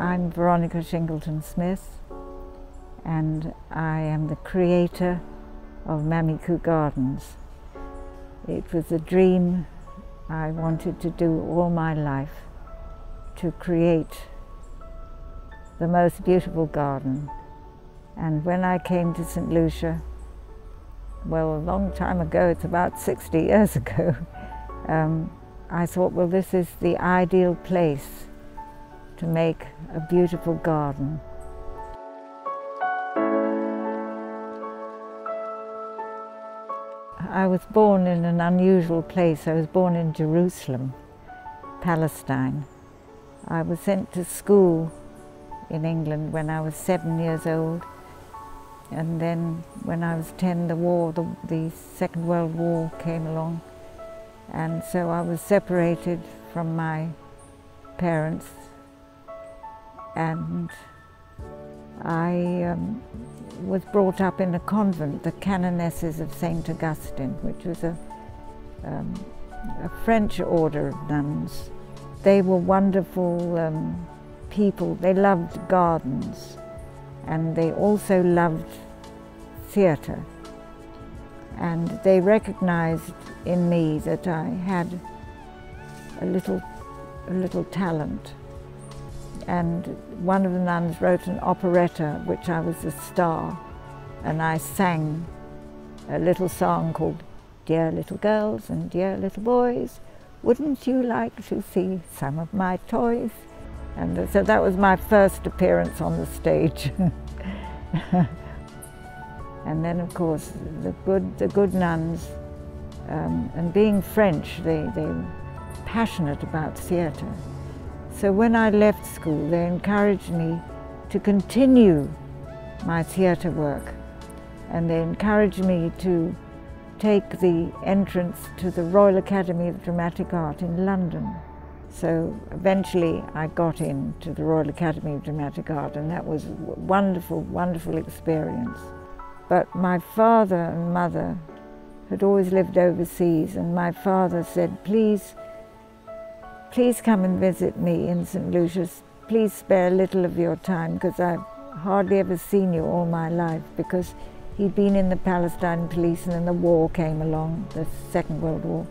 I'm Veronica Shingleton Smith and I am the creator of Mamiku Gardens. It was a dream I wanted to do all my life to create the most beautiful garden. And when I came to St. Lucia, well, a long time ago, it's about 60 years ago, um, I thought, well, this is the ideal place to make a beautiful garden. I was born in an unusual place. I was born in Jerusalem, Palestine. I was sent to school in England when I was seven years old. And then when I was 10, the war, the, the Second World War came along. And so I was separated from my parents and I um, was brought up in a convent, the Canonesses of St. Augustine, which was a, um, a French order of nuns. They were wonderful um, people. They loved gardens and they also loved theatre. And they recognized in me that I had a little, a little talent and one of the nuns wrote an operetta which I was a star and I sang a little song called Dear Little Girls and Dear Little Boys, wouldn't you like to see some of my toys? And so that was my first appearance on the stage. and then of course the good, the good nuns, um, and being French, they, they were passionate about theatre. So when I left school, they encouraged me to continue my theatre work. And they encouraged me to take the entrance to the Royal Academy of Dramatic Art in London. So eventually I got into the Royal Academy of Dramatic Art and that was a wonderful, wonderful experience. But my father and mother had always lived overseas and my father said, please Please come and visit me in St. Lucia's. Please spare a little of your time because I've hardly ever seen you all my life because he'd been in the Palestine police and then the war came along, the Second World War.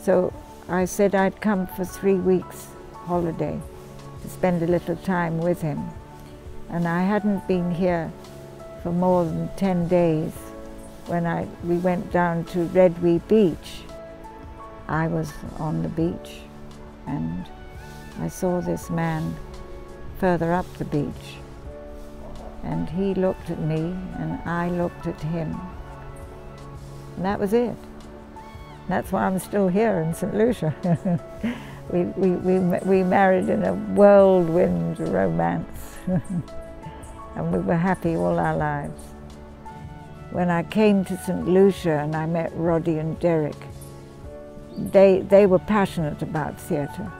So I said I'd come for three weeks holiday to spend a little time with him. And I hadn't been here for more than 10 days when I, we went down to Reduit Beach. I was on the beach and I saw this man further up the beach and he looked at me and I looked at him. And that was it. That's why I'm still here in St. Lucia. we, we, we, we married in a whirlwind romance and we were happy all our lives. When I came to St. Lucia and I met Roddy and Derek, they, they were passionate about theatre.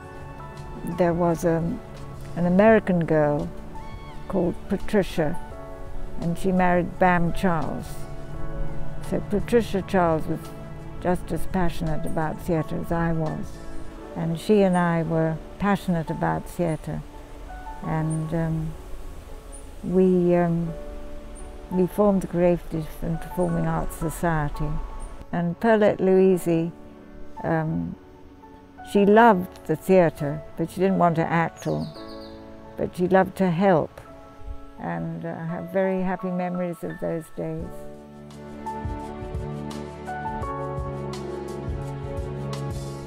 There was a, um, an American girl called Patricia, and she married Bam Charles. So Patricia Charles was just as passionate about theatre as I was. And she and I were passionate about theatre. And um, we, um, we formed the Creative and Performing Arts Society. And Pearlette Louisy um, she loved the theatre, but she didn't want to act or, but she loved to help. And uh, I have very happy memories of those days.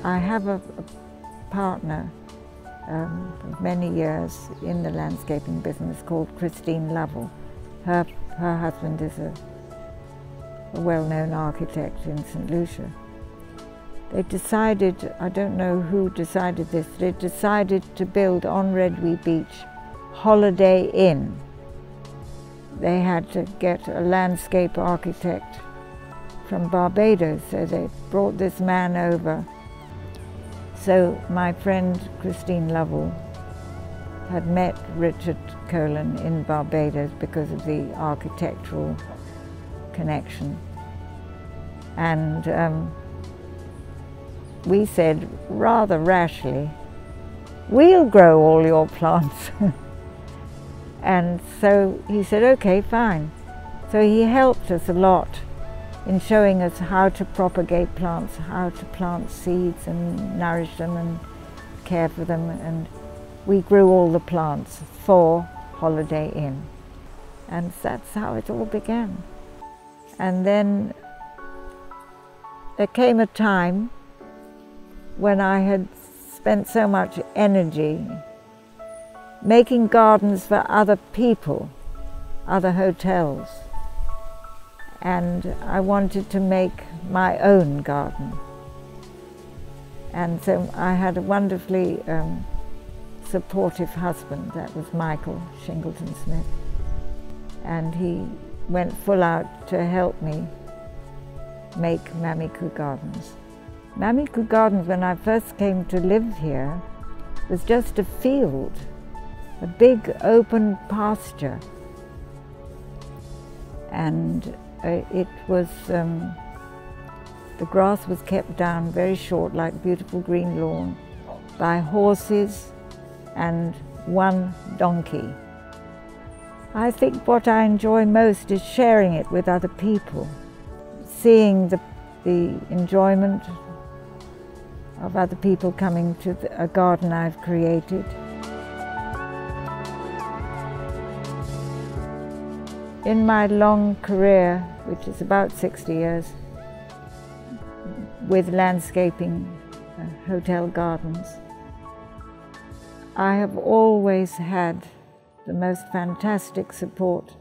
I have a, a partner um, many years in the landscaping business called Christine Lovell. Her, her husband is a, a well-known architect in St. Lucia. They decided, I don't know who decided this, they decided to build on Reduit Beach Holiday Inn. They had to get a landscape architect from Barbados, so they brought this man over. So my friend Christine Lovell had met Richard Colan in Barbados because of the architectural connection. And um, we said rather rashly, we'll grow all your plants. and so he said, okay, fine. So he helped us a lot in showing us how to propagate plants, how to plant seeds and nourish them and care for them. And we grew all the plants for Holiday Inn. And that's how it all began. And then there came a time when I had spent so much energy making gardens for other people, other hotels. And I wanted to make my own garden. And so I had a wonderfully um, supportive husband, that was Michael Shingleton Smith. And he went full out to help me make Mamiku Gardens. Mamiku Gardens, when I first came to live here, was just a field, a big open pasture. And it was, um, the grass was kept down very short, like beautiful green lawn, by horses and one donkey. I think what I enjoy most is sharing it with other people, seeing the, the enjoyment of other people coming to the, a garden I've created. In my long career, which is about 60 years, with landscaping uh, hotel gardens, I have always had the most fantastic support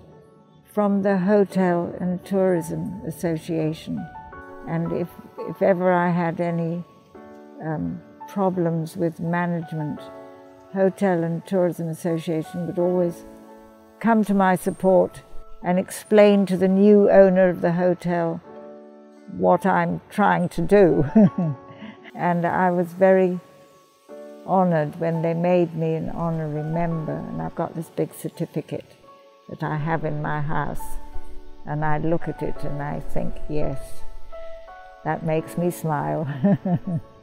from the Hotel and Tourism Association. And if, if ever I had any um, problems with management, Hotel and Tourism Association would always come to my support and explain to the new owner of the hotel what I'm trying to do. and I was very honored when they made me an honorary member. And I've got this big certificate that I have in my house. And I look at it and I think, yes, that makes me smile.